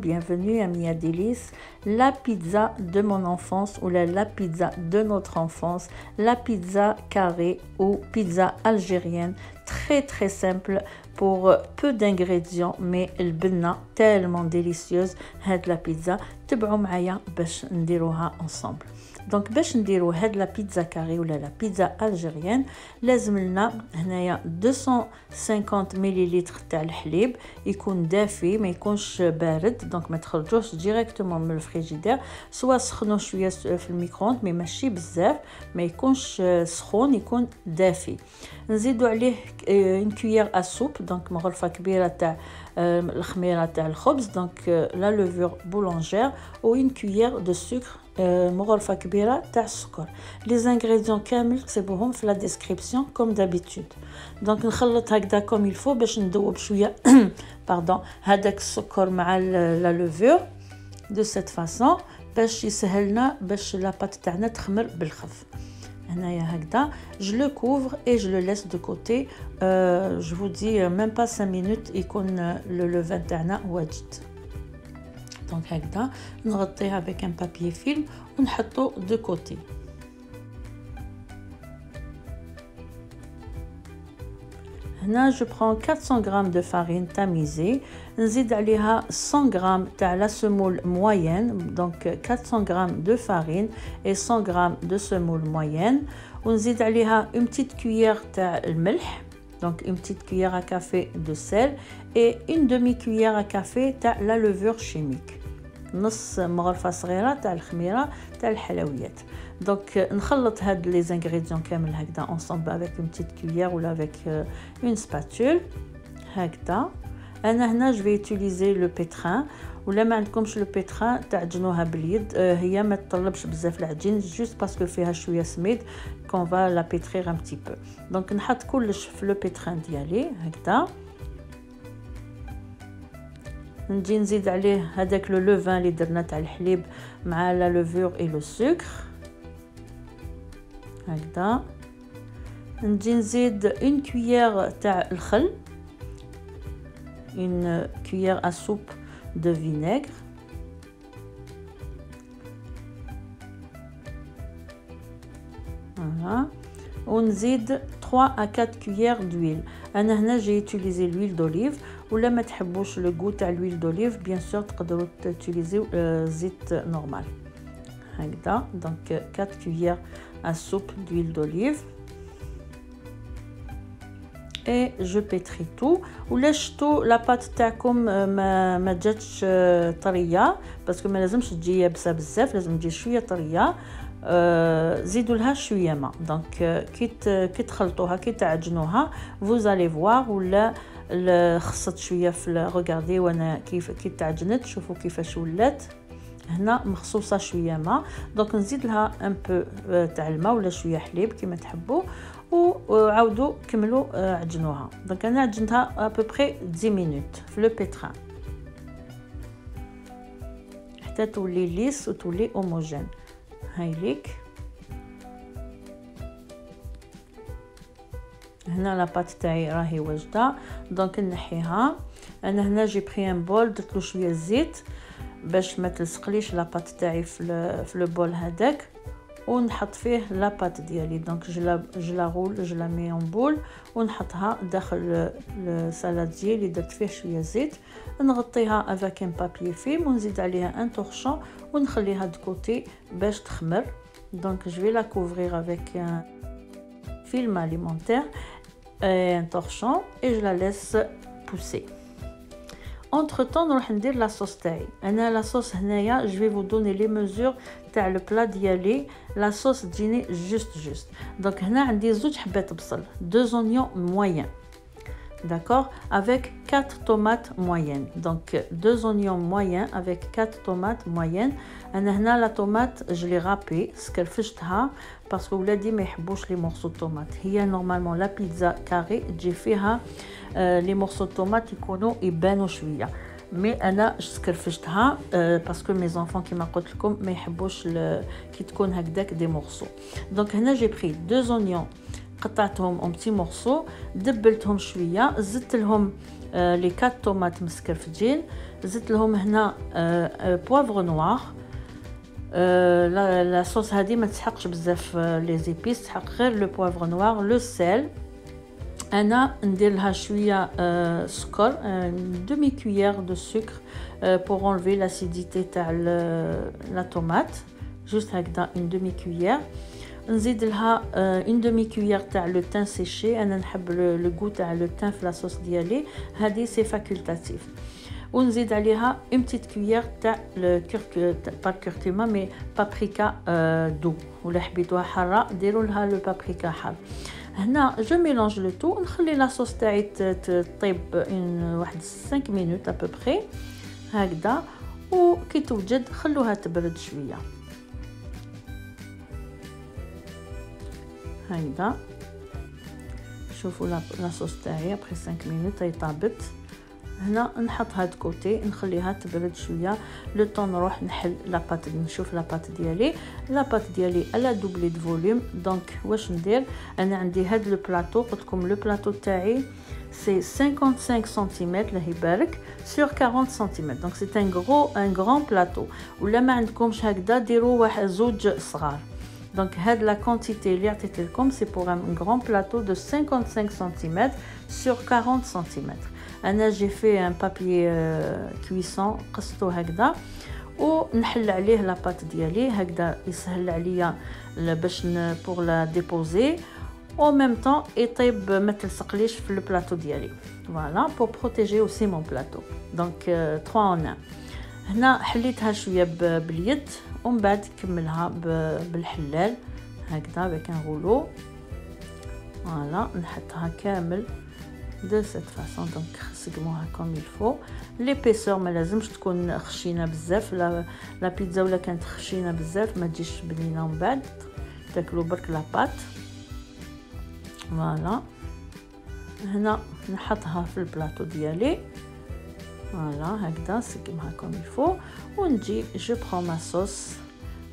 bienvenue à Mia Délice, la pizza de mon enfance ou la, la pizza de notre enfance, la pizza carrée ou pizza algérienne, très très simple. pour peu d'ingrédients mais le bena tellement délicieuse cette la pizza تبعوا معايا باش نديروها ensemble donc باش نديرو هاد la pizza كاري ou la pizza algérienne لازم لنا هنايا 250 ml تاع الحليب يكون دافي ما يكونش بارد donc ما تخرجوش directement من ال frigidaire soit سخنو شويه في ال micro-ondes mais ماشي بزاف ما يكونش سخون يكون دافي نزيدو عليه une cuillère à soupe donc مغرفة كبيره تاع الخميره تاع الخبز دونك لا لوفور و une cuillère de سكر مغرفة كبيره تاع السكر les ingrédients كامل كتبوهم في la description comme d'habitude donc نخلط هكذا comme il faut باش ندوب شويه pardon هذاك السكر مع la levure de cette façon باش يسهلنا باش la pâte تاعنا تخمر بالخف je le couvre et je le laisse de côté euh, je vous dis euh, même pas cinq minutes qu'on le levain donc واجد دونك On avec un papier film ونحطه de côté Je prends 400 g de farine tamisée. Nous 100 g de semoule moyenne. Donc 400 g de farine et 100 g de semoule moyenne. On une petite cuillère de Donc une petite cuillère à café de sel. Et une demi-cuillère à café de la levure chimique. Nous avons donc, nous euh, avons les ingrédients ensemble avec une petite cuillère ou avec euh, une spatule. je vais utiliser le pétrin. Ou là, je vais le pétrin. Il a juste parce que fait un qu'on va la pétrir un petit peu. Donc, nous le pétrin d'y aller. Là. le levain عليه هذاك le لوفان اللي درنا تاع الحليب مع la alors une cuillère une cuillère à soupe de vinaigre on ajoute 3 à 4 cuillères d'huile un j'ai utilisé l'huile d'olive ou la mettre au bouche le goût de l'huile d'olive bien sûr tu d'autres utilisent l'huile normale normal donc 4 cuillères à soupe d'huile d'olive et je pétris tout Ou ولا شفتوا لا بات تاعكم ما ما جاتش طريه parce que ما لازمش تجي يابسه بزاف لازم تجي شويه طريه زيدوا لها شويه ماء donc كي كي تخلطوها كي تعجنوها vous allez voir ولا خصت شويه vous regardez وانا كيف كي تعجنت شوفوا كيفاش ولات هنا مخصوصه شويه ما donc نزيد لها ان آه، بو تاع الماء ولا شويه حليب كما تحبوا وعاودوا كملوا آه، عجنوها donc انا عجنتها à peu près 10 minutes في le pétrin حتى تولي lisse وتولي اوموجين هاي ليك هنا la pâte تاعي راهي واجده donc نحيها انا هنا j'ai pris un bol درت له شويه زيت باش ما تلصقليش la pâte تاعي في le bol هذاك ونحط فيه la pâte ديالي دونك جلا جلا غول جلا مي اون بول ونحطها داخل السالادجي اللي درت فيه شويه زيت نغطيها افاك ان بابي فيلم ونزيد عليها un torchon ونخليها دكوتي باش تخمر دونك جو لا كوفرير افيك فيلم اليمونتير ان تورشون اي جو لا بوسي entre temps nous allons faire la sauce taille la sauce je vais vous donner les mesures t'as le plat d'y aller la sauce dîner juste juste donc on allons des deux oignons moyens d'accord avec quatre tomates moyennes donc deux oignons moyens avec quatre tomates moyennes et la tomate je l'ai râpée ce qu'elle parce que vous l'avez dit mais bouche les morceaux de tomate il y a normalement la pizza carrée j'ai fait hein, euh, les morceaux de tomate et ben au chouïa mais elle a ce qu'elle euh, parce que mes enfants qui m'ont mais mes bouche le qui te des morceaux donc j'ai pris deux oignons قطعتهم اون بتي مورسو دبلتهم شويه زدت لهم آه لي كات طوماط مسكرفجين زدت لهم هنا آه،, آه بوافغ نوار آه، لا صوص هذه ما تسحقش بزاف آه، لي زيبيس تسحق غير le poivre noir le sel. انا ندير لها شويه سكر demi-cuillère de سكر pour enlever l'acidité تاع la tomate juste هكذا une demi-cuillère نزيد لها une demi-cuillère تاع le thym séché انا نحب le goût تاع le thym في la sauce ديالي هذه c'est facultatif ونزيد عليها une petite cuillère تاع تاع كركما mais paprika doux ولا حبيتوها حاره ديروا لها le paprika حار هنا je mélange le tout نخلي la sauce تاعي تطيب واحد 5 minutes à peu près هكذا وكي توجد خلوها تبرد شويه هايدا شوفوا la sauce تاعي après 5 minutes هي طابت هنا de côté نخليها تبرد شويه le temps نروح نحل la pâte نشوف la pâte ديالي la pâte ديالي على دوبلي دو فوليوم دونك واش ندير انا عندي هاد le plateau قلتلكم le plateau تاعي c'est 55 سنتيمتر là يبارك sur 40 سنتيمتر donc c'est un gros un grand plateau ولا ما عندكمش هكذا ديروا واحد زوج صغار Donc la quantité. c'est pour un grand plateau de 55 cm sur 40 cm. j'ai fait un papier euh, cuisson qu'est-ce que Ou la pâte d'y pour la déposer. en même temps, étape mettre sur le plateau d'y Voilà pour protéger aussi mon plateau. Donc 3 euh, en 1. je vais ومن بعد كملها بالحلال هكذا باه كنقولوا فوالا نحطها كامل دو سيت فاصون دونك خصقموها كوم لي بيسور ما لازمش تكون خشينه بزاف la la pizza ولا كانت خشينه بزاف ما تجيش بنينه من بعد تاكلو برك بات فوالا هنا نحطها في البلاطو ديالي voilà c'est comme il faut. On dit, je prends ma sauce.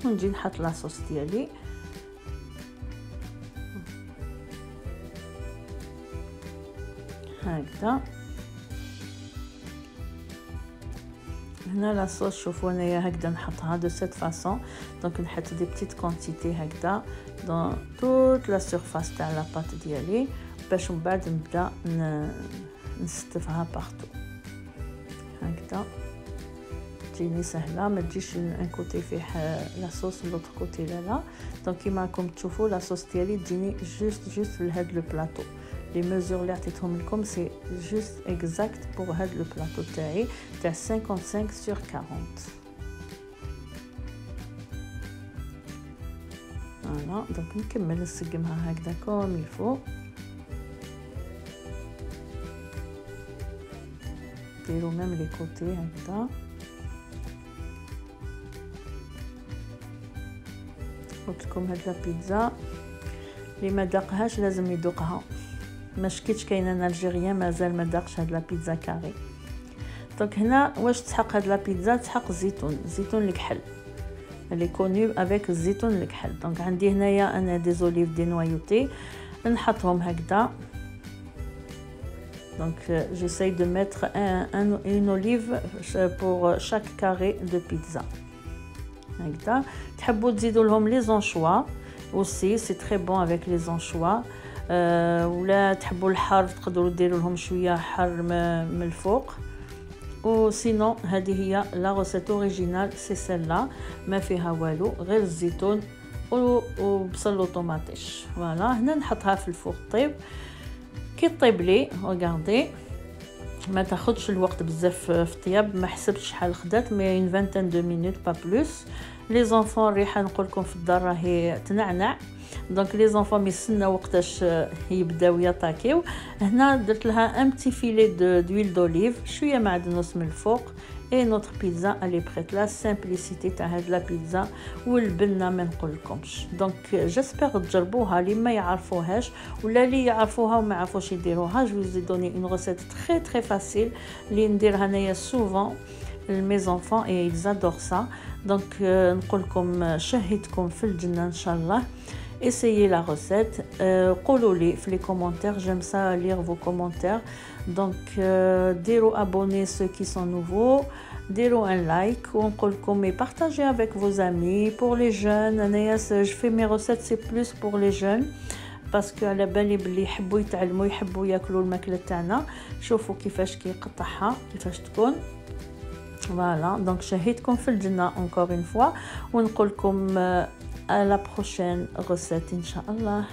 On dit, jette la sauce tiède. Regarde. On a la sauce chauffée. Regarde, on jette de cette façon. Donc, on jette des petites quantités. Regarde, dans toute la surface de la pâte tiède. On peut changer de plat. On ne se fait pas partout dans ça là mais dis un côté fait la sauce l'autre côté là là donc il m'a comme tout faut la sauce telle est dîner juste juste le le plateau les mesures là comme c'est juste exact pour être le plateau telle est c'est 55 sur 40 voilà donc il il faut ديروا même les côtés هكذا قلت لكم هاد البيتزا اللي ما داقهاش لازم يذوقها ما شكيتش كاين انا الجيريان مازال ما داقش هاد البيتزا كاري دونك هنا واش تحق هاد البيتزا تحق الزيتون الزيتون الكحل اللي كونيو افيك الزيتون الكحل donc عندي هنايا انا des olives dénoyautées نحطهم هكذا donc euh, j'essaye de mettre une olive euh, pour euh, chaque carré de pizza comme ça très beau les anchois aussi c'est très bon avec les anchois ou la très belle harf tu beau dîdrohom je suis à harme le four ou sinon hadiya la recette originale c'est celle là mafihawalo rel et ou bcelle automatish voilà maintenant on met ça dans le four كي طيب la regardez ما تاخذش الوقت بزاف في الطياب ما حسبتش شحال خدات mais une vingtaine de minutes pas plus les enfants الريحه نقول لكم في الدار راهي تنعنع donc les enfants يستنى وقتاش آه، يبداو يطاكيو هنا درت لها ام تي فيلي دو دويل دوليف شويه معدنوس من الفوق et notre pizza elle est prête la simplicité de la pizza ou le benna men qulkomch donc euh, j'espère tjerbouha li ma ya'rfouhach ou la li ya'rfouha ou ma ya'rfouch yediruha je vous ai donné une recette très très facile li ndir hanaya souvent mes enfants et ils adorent ça donc euh, nqulkom euh, shahidkom fil djanna inchallah essayez la recette. Euh, les les commentaires, j'aime ça lire vos commentaires. Donc, euh, abonnez ceux qui sont nouveaux. dites-le un like ou et partagez avec vos amis. Pour les jeunes, je fais mes recettes, c'est plus pour les jeunes. parce que, ils على بالي بلي يحبوا ils كيفاش كيقطعها كيفاش à la prochaine recette, inshallah.